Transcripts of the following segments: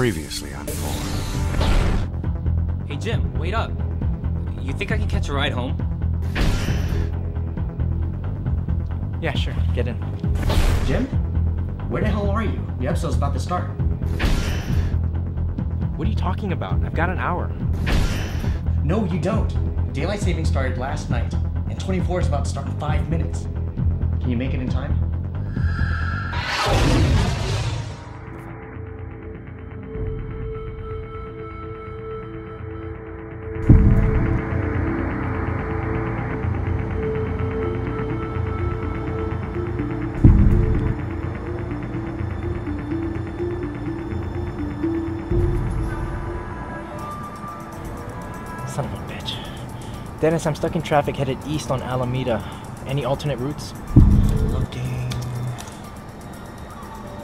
Previously on four. Hey Jim, wait up. You think I can catch a ride home? Yeah, sure. Get in. Jim? Where the hell are you? The episode's about to start. What are you talking about? I've got an hour. No, you don't. Daylight saving started last night, and 24 is about to start in five minutes. Can you make it in time? Son of a bitch. Dennis, I'm stuck in traffic headed east on Alameda. Any alternate routes? Looking.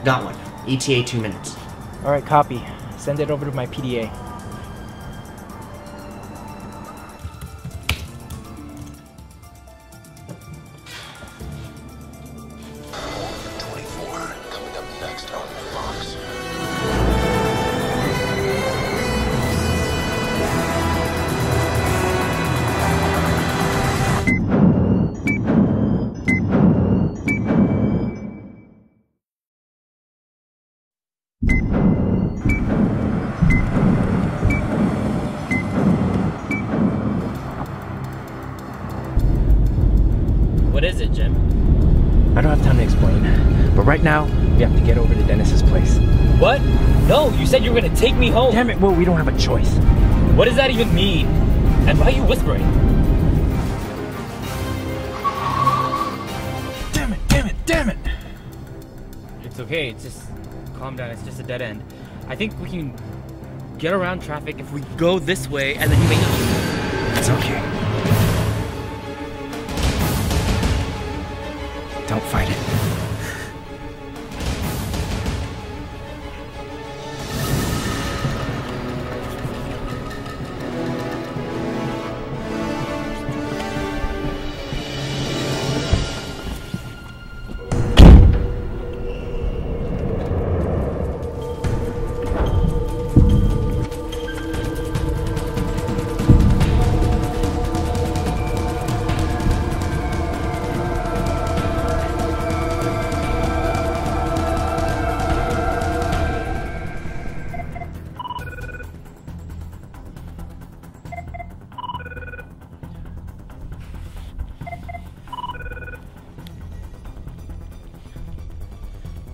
Got one. ETA two minutes. Alright, copy. Send it over to my PDA. Don't have time to explain, but right now, we have to get over to Dennis's place. What? No, you said you were gonna take me home. Damn it, well, we don't have a choice. What does that even mean? And why are you whispering? Damn it, damn it, damn it! It's okay, it's just calm down, it's just a dead end. I think we can get around traffic if we go this way and then you make it. It's okay. Don't fight it.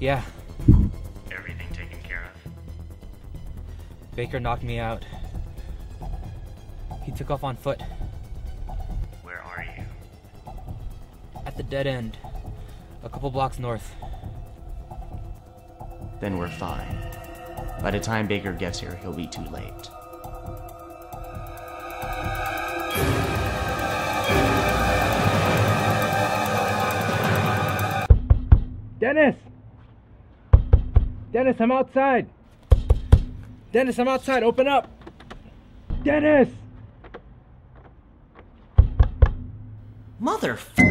Yeah, Everything taken care of? Baker knocked me out. He took off on foot Where are you? at the dead end, a couple blocks north. Then we're fine. By the time Baker gets here, he'll be too late. Dennis! Dennis, I'm outside! Dennis, I'm outside, open up! Dennis! Motherfucker!